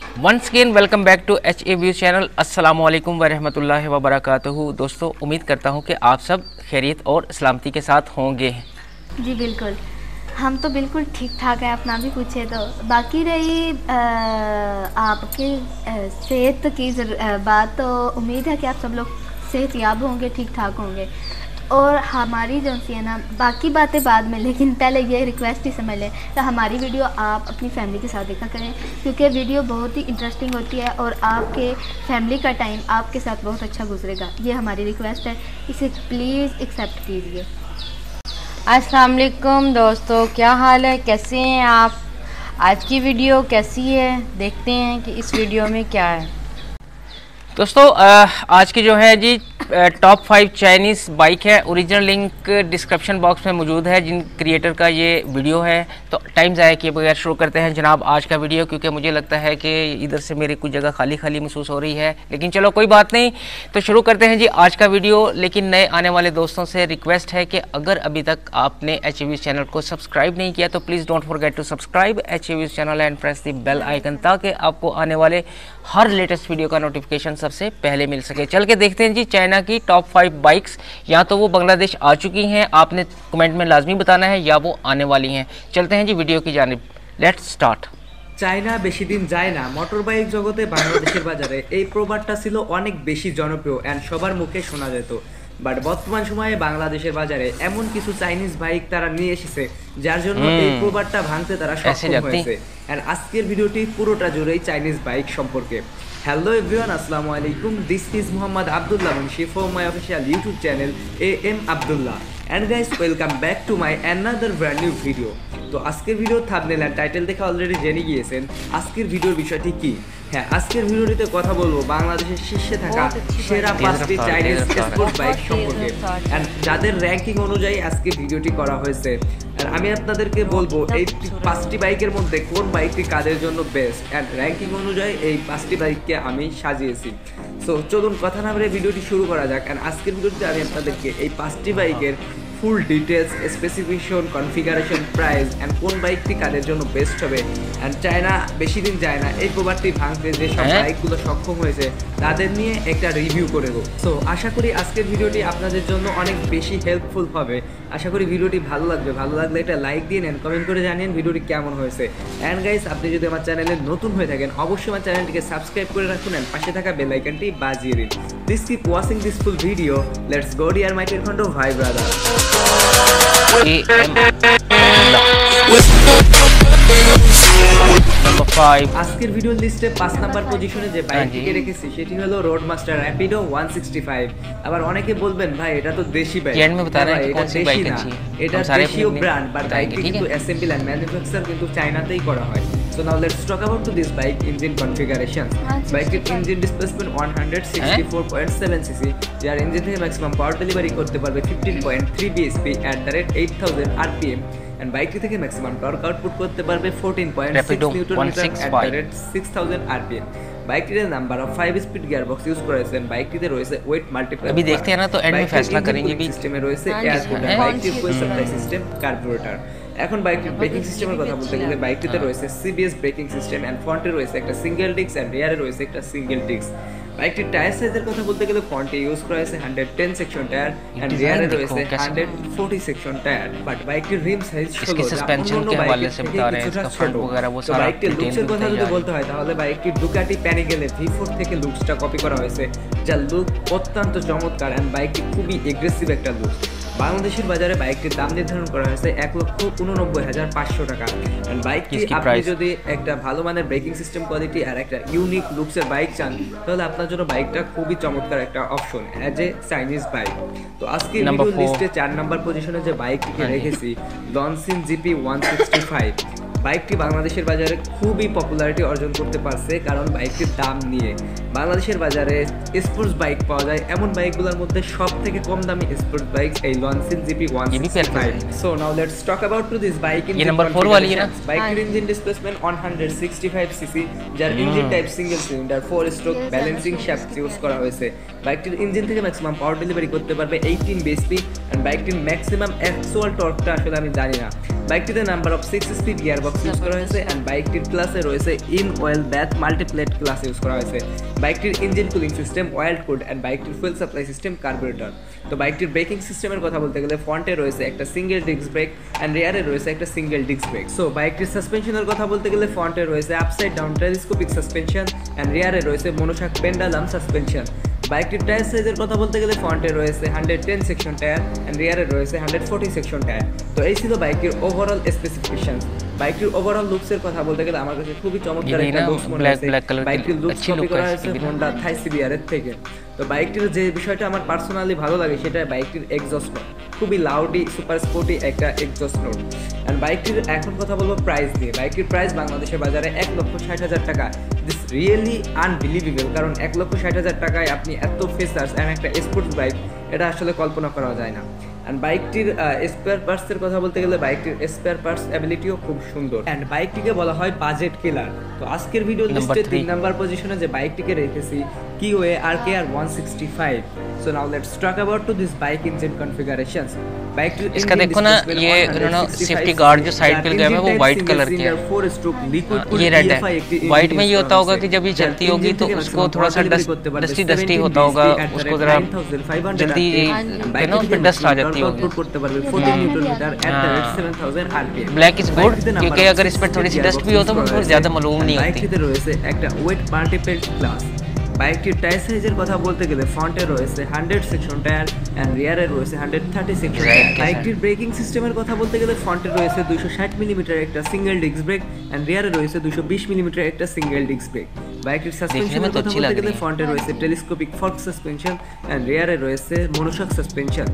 Once again welcome back to H A view channel अस्सलाम वालेकुम वरहमतुल्लाहि दोस्तों, उम्मीद करता हूँ कि आप सब खैरियत और सलामती के साथ होंगे। जी, बिल्कुल। हम तो बिल्कुल ठीक ठाक है अपना भी पूछे तो। बाकी रही आपके सेहत की बात तो उम्मीद है कि आप सब लोग सेहत याब होंगे, ठीक ठाक होंगे। और हमारी जो सी है ना, बाकी बातें बाद में, लेकिन पहले ये रिक्वेस्ट ही समझ लें तो हमारी वीडियो आप अपनी फैमिली के साथ देखा करें, क्योंकि वीडियो बहुत ही इंटरेस्टिंग होती है और आपके फैमिली का टाइम आपके साथ बहुत अच्छा गुजरेगा। ये हमारी रिक्वेस्ट है, इसे प्लीज़ एक्सेप्ट कीजिए। अस्सलाम वालेकुम दोस्तों, क्या हाल है? कैसे हैं आप? आज की वीडियो कैसी है? देखते हैं कि इस वीडियो में क्या है। दोस्तों आज की जो है जी टॉप फाइव चाइनीज़ बाइक है। ओरिजिनल लिंक डिस्क्रिप्शन बॉक्स में मौजूद है, जिन क्रिएटर का ये वीडियो है। तो टाइम ज़ाया किए बगैर शुरू करते हैं जनाब आज का वीडियो क्योंकि मुझे लगता है कि इधर से मेरी कुछ जगह खाली खाली महसूस हो रही है। लेकिन चलो, कोई बात नहीं। तो शुरू करते हैं जी आज का वीडियो लेकिन नए आने वाले दोस्तों से रिक्वेस्ट है कि अगर अभी तक आपने एच चैनल को सब्सक्राइब नहीं किया तो please don't forget to subscribe H channel and press the bell icon ताकि आपको आने वाले हर लेटेस्ट वीडियो का नोटिफिकेशन सबसे पहले मिल सके चल के देखते हैं जी चाइना की टॉप फाइव बाइक्स या तो वो बांग्लादेश आ चुकी हैं आपने कमेंट में लाजमी बताना है या वो आने वाली हैं चलते हैं जी वीडियो की जानब लेट्स स्टार्ट চায়না বেশি দিন যায় না মোটর বাইক জগতে বাংলাদেশের বাজারে এই প্রবাদটা ছিল অনেক বেশি জনপ্রিয় অ্যান্ড সবার মুখে শোনা যেত বাট বর্তমান সময়ে বাংলাদেশের বাজারে এমন কিছু চাইনিজ বাইক তারা নিয়ে এসেছে যার জন্য এই প্রবাদটা ভাঙতে তারা সক্ষম হয়েছে। অ্যান্ড আজকের ভিডিওটি পুরোটা জুড়েই চাইনিজ বাইক সম্পর্কে। হ্যালো এভরিওয়ান আসসালামু আলাইকুম। This is Mohammad Abdullah Munshi for my official YouTube channel A M Abdullah and guys welcome back to my another brand new video তো আজকের ভিডিও থাবনেল অ্যান্ড টাইটেল দেখে already জেনে গিয়েছেন আজকের ভিডিওর বিষয়টি কি? হ্যাঁ আজকের ভিডিওটিতে কথা বলব বাংলাদেশের শীর্ষে থাকা সেরা পাঁচটি চাইনিজ স্পোর্ট বাইক সম্পর্কে। অ্যান্ড যাদের র্যাঙ্কিং অনুযায়ী আজকে ভিডিওটি করা হয়েছে আর আমি আপনাদেরকে বলব এই পাঁচটি বাইকের মধ্যে কোন বাইকটি কাদের জন্য বেস্ট অ্যান্ড র্যাঙ্কিং অনুযায়ী এই পাঁচটি বাইককে আমি সাজিয়েছি। সো চলুন কথা না বলে ভিডিওটি শুরু করা যাক। অ্যান্ড আজকের ভিডিওতে আমি আপনাদেরকে এই পাঁচটি বাইকের full details specification configuration price and কোন বাইকটি কাদের জন্য বেস্ট হবে অ্যান্ড চায়না বেশি দিন যায় না। এই প্রবাদটি ভাঙতে যে সব হ্যাঁ। বাইকগুলো সক্ষম হয়েছে তাদের নিয়ে একটা রিভিউ করে দেবো সো আশা করি আজকের ভিডিওটি আপনাদের জন্য অনেক বেশি হেল্পফুল হবে। আশা করি ভিডিওটি ভালো লাগবে। ভালো লাগলে একটা লাইক দিয়ে নেন কমেন্ট করে জানিয়ে ভিডিওটি কেমন হয়েছে। অ্যান্ড গাইস আপনি যদি আমার চ্যানেলে নতুন হয়ে থাকেন অবশ্যই আমার চ্যানেলটিকে সাবস্ক্রাইব করে রাখুন and পাশে থাকা বেল আইকনটি বাজিয়ে দিন। Please keep watching this full video let's go dear my টেলখন্ড ভাই ব্রাদার নাম্বার 5 আজকের ভিডিও লিস্টে 5 নাম্বার পজিশনে যে বাইকটিকে রেখেছি সেটি হলো রোডমাস্টার র্যাপিডো 165 আবার অনেকে বলবেন ভাই এটা তো দেশি বাইক এন্ড মে বতা রহে কোন সি বাইক আছে এটা দেশীয় ব্র্যান্ড বাট বাইকটি কিন্তু অ্যাসেম্বলি এন্ড ম্যানুফ্যাকচার কিন্তু চায়নাতেই করা হয়। So now let's talk about to this bike engine configuration. আচ্ছা, bike engine displacement 164.7 cc. যার ইঞ্জিন থেকে ম্যাক্সিমাম পাওয়ার করতে পারবে 15.3 bhp at the rate 8000 rpm and বাইকটি থেকে ম্যাক্সিমাম টর্ক আউটপুট করতে পারবে fourteen point six Rapido newton metre at 165 the rate six thousand RPM বাইকটিতে number of five speed gear box use করেছেন বাইকটিতে রয়েছে wait multiply अभी देखते हैं ना तो end में फैसला करेंगे भी সিস্টেমে রয়েছে हाँ, এয়ার जिसमें কুলার है। বাইকটির ফুয়েল সাপ্লাই সিস্টেম কার্বুরেটর এখন বাইকটির ব্রেকিং সিস্টেমের কথা বলতে গেলে বাইকটিতে রয়েছে সিবিএস ব্রেকিং সিস্টেম এন্ড ফ্রন্টে রয়েছে একটা সিঙ্গেল ডিস্ক এন্ড রিয়ারে রয়েছে একটা সিঙ্গেল ডিস্ক বাইকটির টায়ার সাইজের কথা বলতে গেলে ফ্রন্টে ইউজ করা হয়েছে hundred ten section tyre and রিয়ারে রয়েছে hundred forty section tyre but বাইকটির রিম সাইজ বাইকটির লুকসের কথা যদি বলতে হয় তাহলে বাইকটির ডুকাটি প্যানিগেলে ভি ফোর থেকে লুকসটা কপি করা হয়েছে যার লুক অত্যন্ত চমৎকার অ্যান্ড বাইকটি খুবই এগ্রেসিভ একটা লুক বাংলাদেশের বাজারে বাইকটির দাম নির্ধারণ করা হয়েছে এক লক্ষ উননব্বই হাজার পাঁচশো টাকা। বাইকটি আপনি যদি একটা ভালো মানের ব্রেকিং সিস্টেম কোয়ালিটি আর একটা ইউনিক লুকসের বাইক চান তাহলে আপনার জন্য বাইকটা খুবই চমৎকার একটা option as a Chinese bike তো আজকে লিস্টে চার নাম্বার পজিশনে যে বাইকটিকে রেখেছি Loncin GP one sixty five বাইকটি বাংলাদেশের বাজারে খুবই পপুলারিটি অর্জন করতে পারছে কারণ বাইকটির দাম নিয়ে। বাংলাদেশের বাজারে স্পোর্টস বাইক পাওয়া যায়। এমন বাইকগুলোর মধ্যে সব থেকে কম দামি স্পোর্টস বাইক এই Loncin GP one so now let's talk about to this bike in number four ওয়ালি না বাইকের ইঞ্জিন ডিসপ্লেসমেন্ট 165 সিসি যার engine type single cylinder four stroke balancing shaft use করা হয়েছে। বাইকটির ইঞ্জিন থেকে ম্যাক্সিমাম পাওয়ার ডেলিভারি করতে পারবে 18 বিএসপি অ্যান্ড বাইকটির ম্যাক্সিমাম অ্যাকচুয়াল টর্কটা আসলে আমি জানি না। বাইকটিতে number of six speed gear box use করা হয়েছে অ্যান্ড বাইকটির ক্লাসে রয়েছে in oil bath multiplate clutch use করা হয়েছে। বাইকটির engine cooling system oil cooled and বাইকটির ফুয়েল সাপ্লাই সিস্টেম কার্বোরেটর তো বাইকটির ব্রেকিং সিস্টেমের কথা বলতে গেলে ফ্রন্টে রয়েছে একটা সিঙ্গেল ডিস্ক ব্রেক অ্যান্ড রেয়ারে রয়েছে একটা সিঙ্গেল ডিস্ক ব্রেক সো বাইকটির সাসপেনশনের কথা বলতে গেলে ফ্রন্টে রয়েছে upside down telescopic suspension and রেয়ারে রয়েছে মনোশাক পেন্ডালাম সাসপেনশন বাইকটির টায়ার সাইজের কথা বলতে গেলে ফ্রন্টে রয়েছে hundred ten section tyre and রিয়ারে রয়েছে হান্ড্রেড ফোর্টি সেকশন টায়ার তো এই ছিল বাইকটির ওভারঅল স্পেসিফিকেশন বাইকটির ওভারঅল লুকসের কথা বলতে গেলে আমার কাছে খুবই চমৎকার একটা লুকস মনে হয়েছে। বাইকটির লুকস কপি করা হয়েছে হোন্ডা থাই সিবিআর এর থেকে। তো বাইকটির যে বিষয়টা আমার পার্সোনালি ভালো লাগে সেটা বাইকটির এক্সস্ট নোট খুবই লাউডি সুপার স্পোর্টি একটা এক্সস্ট নোট অ্যান্ড বাইকটির এখন কথা বলব প্রাইস দিয়ে বাইকটির প্রাইস বাংলাদেশের বাজারে এক লক্ষ ষাট হাজার টাকা। দিস রিয়েলি আনবিলিভেবল কারণ এক লক্ষ ষাট হাজার টাকায় আপনি এত ফেসার্স অ্যান্ড একটা স্পোর্টস বাইক এটা আসলে কল্পনা করা যায় না। অ্যান্ড বাইকটির স্পেয়ার পার্টসের কথা বলতে গেলে বাইকটির স্পেয়ার পার্টস অ্যাবিলিটিও খুব সুন্দর। অ্যান্ড বাইকটিকে বলা হয় বাজেট কিলার তো আজকের ভিডিও লিস্টে তিন নাম্বার পজিশনে যে বাইকটিকে রেখেছি Kiwe RKR165. So now let's talk about to this bike engine configurations. इसका देखो ना ये इन्होंने सेफ्टी गार्ड जो साइड पे लगाया है वो व्हाइट कलर के है ये रेड है व्हाइट में ये होता होगा कि जब ये चलती होगी तो उसको थोड़ा सा डस्टी डस्टी होता होगा उसको जरा जल्दी ना उस पर डस्ट आ जाती होगी ब्लैक इज़ गुड क्योंकि अगर इस पर थोड़ी सी डस्ट भी हो तो वो ज़्यादा मालूम नहीं होती বাইকটির টায়ার সাইজের কথা বলতে গেলে ফ্রন্টে রয়েছে হান্ড্রেড সেকশন টায়ার অ্যান্ড রিয়ারে রয়েছে হান্ড্রেড থার্টি সেকশন বাইকটির ব্রেকিং সিস্টেমের কথা বলতে গেলে ফ্রন্টে রয়েছে দুশো ষাট মিলিমিটার একটা সিঙ্গেল ডিস্ক ব্রেক অ্যান্ড রিয়ারে রয়েছে দুশো বিশ মিলিমিটার একটা সিঙ্গেল ডিস্ক ব্রেক বাইকটির সাসপেনশনের কথা বলতে গেলে ফ্রন্টে রয়েছে টেলিস্কোপিক ফর্ক সাসপেনশন অ্যান্ড রিয়ারে রয়েছে মনোশক সাসপেনশন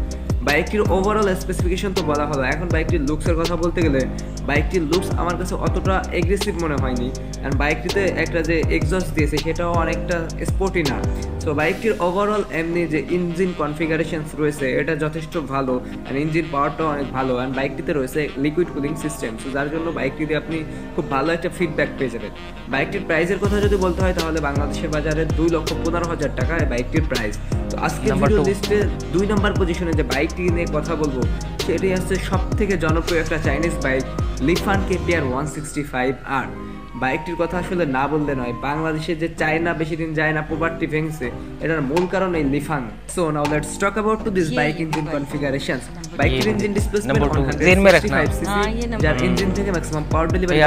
বাইকটির ওভারঅল স্পেসিফিকেশন তো বলা হলো। এখন বাইকটির লুকসের কথা বলতে গেলে, বাইকটির লুকস আমার কাছে অতটা এগ্রেসিভ মনে হয়নি। অ্যান্ড বাইকটিতে একটা যে এক্সস্ট দিয়েছে, সেটাও অনেকটা স্পোর্টি না। সো বাইকটির ওভারঅল এমনি যে ইঞ্জিন কনফিগারেশনস রয়েছে, এটা যথেষ্ট ভালো। অ্যান্ড ইঞ্জিন পাওয়ারটাও অনেক ভালো। অ্যান্ড বাইকটিতে রয়েছে লিকুইড কুলিং সিস্টেম সো যার জন্য বাইকটিতে আপনি খুব ভালো একটা ফিডব্যাক পেয়ে যাবেন। বাইকটির প্রাইসের কথা যদি বলতে হয়, তাহলে বাংলাদেশের বাজারে দুই লক্ষ পনেরো হাজার টাকা এই বাইকটির প্রাইস তো Number ভিডিও লিস্টে দুই নম্বর পজিশনে যে বাইকটি নিয়ে কথা বলব সেটি হচ্ছে সব থেকে জনপ্রিয় একটা Chinese bike Lifan KPR one sixty five R বাইকটির কথা আসলে না বললে নয় বাংলাদেশে যে চায়না বেশি দিন যায় না পোভার্টি ভেঙছে এটার মূল কারণ এই Lifan. So now let's talk about to this bike engine configuration বাইকের ইঞ্জিন ডিসপ্লেসমেন্ট যার ইঞ্জিন থেকে maximum power delivery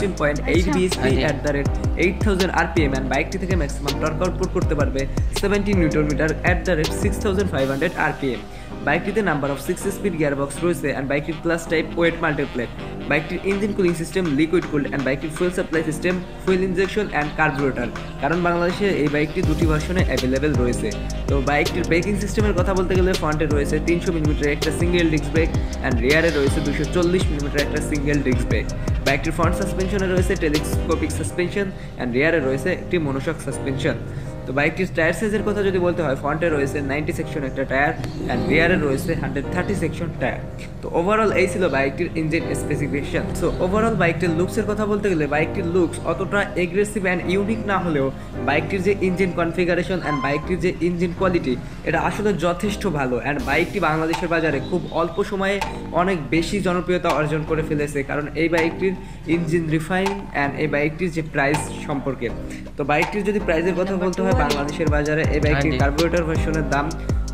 16.8 bhp at the rate 8000 rpm and বাইকটি থেকে ম্যাক্সিমাম টর্ক আউটপুট করতে পারবে 17 newton metre at the rate 6500 rpm বাইকটিতে number of six speed gear box রয়েছে and বাইকটির class type wet multiplate বাইকটির engine cooling system liquid cooled and বাইকটির fuel supply system fuel injection and carburettor কারণ বাংলাদেশে এই বাইকটি দুটি ভার্সনে অ্যাভেলেবেল রয়েছে। তো বাইকটির ব্রেকিং সিস্টেমের কথা বলতে গেলে ফ্রন্টে রয়েছে তিনশো মিলিমিটার একটা সিঙ্গেল ডিস্ক ব্রেক অ্যান্ড রিয়ারে রয়েছে দুশো চল্লিশ মিলিমিটার একটা সিঙ্গেল ডিস্ক ব্রেক বাইকটির ফ্রন্ট সাসপেনশনে রয়েছে টেলিস্কোপিক সাসপেনশন অ্যান্ড রিয়ারে রয়েছে একটি মনোশক সাসপেনশন তো বাইকটির টায়ার সাইজের কথা যদি বলতে হয় ফ্রন্টে রয়েছে নাইনটি সেকশন একটা টায়ার অ্যান্ড রিয়ারে রয়েছে হান্ড্রেড থার্টি সেকশন টায়ার তো ওভারঅল এই ছিল বাইকটির ইঞ্জিন স্পেসিফিকেশন সো ওভারঅল বাইকটির লুকসের কথা বলতে গেলে বাইকটির লুকস অতটা এগ্রেসিভ অ্যান্ড ইউনিক না হলেও বাইকটির যে ইঞ্জিন কনফিগারেশন অ্যান্ড বাইকটির যে ইঞ্জিন কোয়ালিটি এটা আসলে যথেষ্ট ভালো অ্যান্ড বাইকটি বাংলাদেশের বাজারে খুব অল্প সময়ে অনেক বেশি জনপ্রিয়তা অর্জন করে ফেলেছে কারণ এই বাইকটির ইঞ্জিন রিফাইন অ্যান্ড এই বাইকটির যে প্রাইস সম্পর্কে। তো বাইকটির যদি প্রাইসের কথা বলতে হয় বাংলাদেশের বাজারে এই বাইকটির। কার্বোরেটর ভার্সনের দাম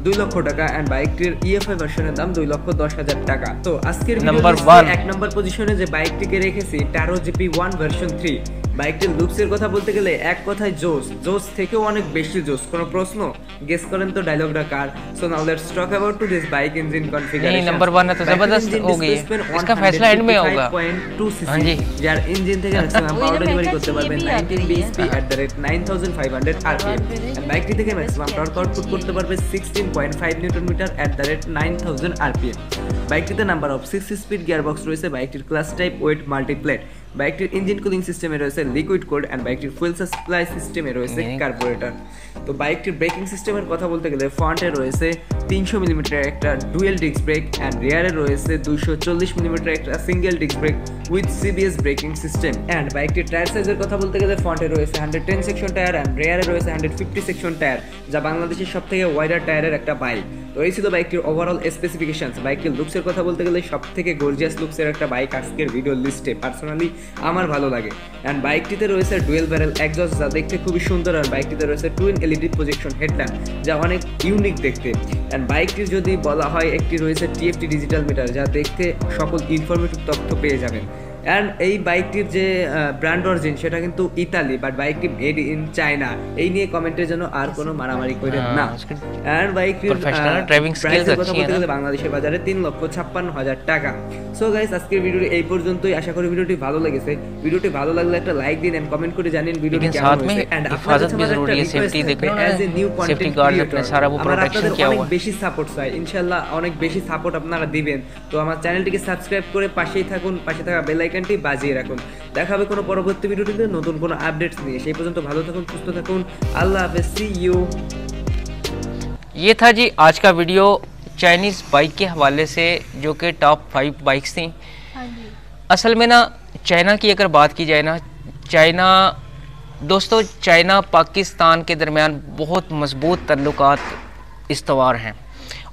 দুই লক্ষ টাকা অ্যান্ড বাইকটির ইএফআই ভার্সনের দাম দুই লক্ষ দশ হাজার টাকা তো আজকের. এক নম্বর পজিশনে যে বাইকটিকে রেখেছি Taro GP one version three বাইকটির লুকসের কথা বলতে গেলে এক কথায় জোস জোস থেকেও অনেক বেশি জোস কোনো প্রশ্ন গেস করেন তো ডায়লগটা কার so now let's talk about to this bike engine configuration नहीं, number one है तो जबरदस्त हो गई है। इसका फैसला end में होगा। हाँ जी। যার ইঞ্জিন থেকে ম্যাক্সিমাম ওই পাওয়ার না, ডেলিভারি मेरे করতে ख्याल से পারবেন ये भी आती 19 है। BSP at the rate 9500 RPM and বাইকটি থেকে ম্যাক্সিমাম টর্ক আউটপুট করতে পারবে 16.5 newton metre at the rate 9000 RPM বাইকটিতে number of six speed gear box রয়েছে বাইকটির ক্লাস টাইপ ওয়েট মাল্টিপ্লেট বাইকটির ইঞ্জিন কুলিং সিস্টেমে রয়েছে লিকুইড কোল্ড অ্যান্ড বাইকটির ফুয়েল সাপ্লাই সিস্টেমে রয়েছে। কার্বোরেটর তো বাইকটির ব্রেকিং সিস্টেমের কথা বলতে গেলে ফ্রন্টে রয়েছে তিনশো মিলিমিটার একটা ডুয়েল ডিস্ক ব্রেক অ্যান্ড রিয়ারে রয়েছে দুশো চল্লিশ মিলিমিটার একটা single disc brake with CBS braking system and বাইকটির টায়ার সাইজের কথা বলতে গেলে ফ্রন্টে রয়েছে hundred ten section tyre and রেয়ারে রয়েছে হান্ড্রেড ফিফটি সেকশন টায়ার যা বাংলাদেশের সব থেকে ওয়াইডার টায়ারের একটা বাইক তো এই ছিল বাইকটির ওভারঅল স্পেসিফিকেশনস বাইকের লুকসের কথা বলতে গেলে সব থেকে গর্জিয়াস লুকসের একটা বাইক আজকের ভিডিও লিস্টে পার্সোনালি আমার ভালো লাগে। অ্যান্ড বাইকটিতে রয়েছে ডুয়েল ব্যারেল একজস্ট যা দেখতে খুবই সুন্দর আর বাইকটিতে রয়েছে টুইন এলইডি প্রজেকশন হেডল্যাম্প যা অনেক ইউনিক দেখতে। অ্যান্ড বাইকটির যদি বলা হয় একটি রয়েছে টিএফটি ডিজিটাল মিটার যা দেখতে সকল ইনফরমেটিভ তথ্য পেয়ে যাবেন। অ্যান্ড এই বাইকটির যে ব্র্যান্ড অরিজিন সেটা কিন্তু ইতালি বাট বাইকটি মেড ইন চায়না এই নিয়ে কমেন্টের জন্য আর কোনো মারামারি করে হ্যাঁ, না उसके অ্যান্ড বাইকটির professional driving skills প্রাইসের কথা अच्छी है বলতে ना? গেলে বাংলাদেশের বাজারে তিন লক্ষ ছাপ্পান্ন হাজার টাকা সো গাইস আজকের ভিডিওটি এই পর্যন্তই আশা করি ভিডিওটি ভালো লেগেছে ভিডিওটি ভালো লাগলে একটা লাইক দিন এন্ড কমেন্ট করে জানিন ভিডিওটি लेकिन কেমন साथ में হয়েছে এন্ড हिफाजत भी जरूरी है सेफ्टी देख रहे हो অ্যাজ এ নিউ ना सेफ्टी কন্টেন্ট गार्ड अपने सारा वो प्रोटेक्शन किया অনেক हुआ है বেশি সাপোর্ট চাই ইনশাআল্লাহ অনেক বেশি সাপোর্ট আপনারা দিবেন তো আমার চ্যানেলটিকে সাবস্ক্রাইব করে পাশেই থাকুন পাশে থাকা বেল আইকনটি বাজিয়ে রাখুন দেখা হবে কোনো পরবর্তী ভিডিওটিতে নতুন কোনো আপডেটস নিয়ে সেই পর্যন্ত ভালো থাকুন সুস্থ থাকুন আল্লাহ হাফেজ সি ইউ ये था जी आज का वीडियो चाइनीज़ बाइक के हवाले से जो कि टॉप फाइव बाइक्स थी हाँ जी असल में ना चाइना की अगर बात की जाए ना चाइना दोस्तों चाइना पाकिस्तान के दरमियान बहुत मजबूत तल्लुकात इस्तवार हैं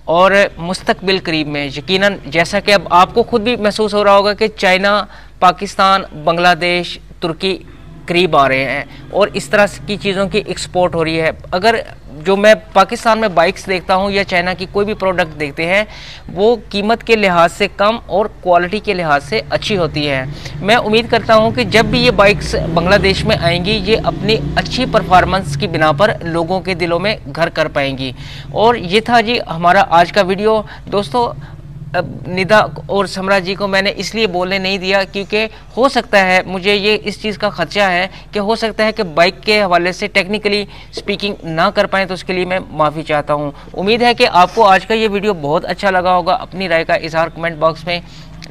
और मुस्तकबिल करीब में यकीनन जैसा कि अब आपको खुद भी महसूस हो रहा होगा कि चाइना पाकिस्तान, बांग्लादेश, तुर्की करीब आ रहे हैं और इस तरह की चीज़ों की एक्सपोर्ट हो रही है। अगर जो मैं पाकिस्तान में बाइक्स देखता हूँ या चाइना की कोई भी प्रोडक्ट देखते हैं, वो कीमत के लिहाज से कम और क्वालिटी के लिहाज से अच्छी होती है। मैं उम्मीद करता हूँ कि जब भी ये बाइक्स बांग्लादेश में आएँगी, ये अपनी अच्छी परफॉर्मेंस की बिना पर लोगों के दिलों में घर कर पाएँगी। और ये था जी हमारा आज का वीडियो दोस्तों निदा और समरा जी को मैंने इसलिए बोलने नहीं दिया क्योंकि हो सकता है मुझे ये इस चीज़ का खदशा है कि हो सकता है कि बाइक के हवाले से टेक्निकली स्पीकिंग ना कर पाएँ तो उसके लिए मैं माफ़ी चाहता हूँ। उम्मीद है कि आपको आज का ये वीडियो बहुत अच्छा लगा होगा। अपनी राय का इजहार कमेंट बॉक्स में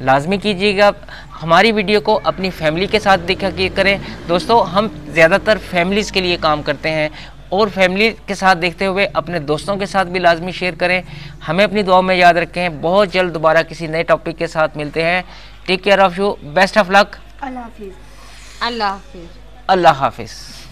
लाजमी कीजिएगा। हमारी वीडियो को अपनी फैमिली के साथ देखा करें। दोस्तों, हम ज़्यादातर फैमिलीज़ के लिए काम करते हैं और फैमिली के साथ देखते हुए अपने दोस्तों के साथ भी लाजमी शेयर करें। हमें अपनी दुआ में याद रखें। बहुत जल्द दोबारा किसी नए टॉपिक के साथ मिलते हैं। Take care of you best of luck अल्लाह हाफिज़। अल्लाह हाफिज़। हाफिज़।